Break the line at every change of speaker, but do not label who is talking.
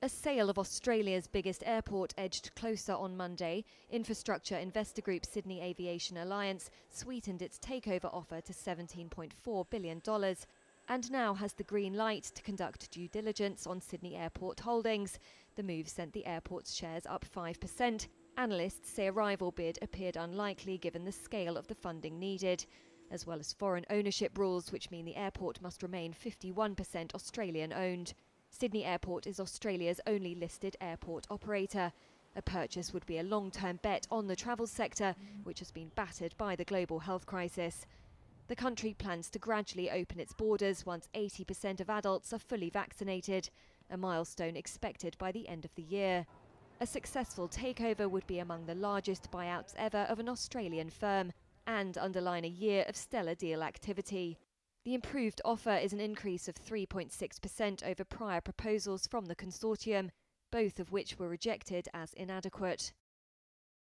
A sale of Australia's biggest airport edged closer on Monday. Infrastructure investor group Sydney Aviation Alliance sweetened its takeover offer to $17.4 billion and now has the green light to conduct due diligence on Sydney Airport Holdings. The move sent the airport's shares up 5%. Analysts say a rival bid appeared unlikely given the scale of the funding needed, as well as foreign ownership rules, which mean the airport must remain 51% Australian owned. Sydney Airport is Australia's only listed airport operator. A purchase would be a long term bet on the travel sector, which has been battered by the global health crisis. The country plans to gradually open its borders once 80% of adults are fully vaccinated, a milestone expected by the end of the year. A successful takeover would be among the largest buyouts ever of an Australian firm and underline a year of stellar deal activity. The improved offer is an increase of 3.6% over prior proposals from the consortium, both of which were rejected as inadequate.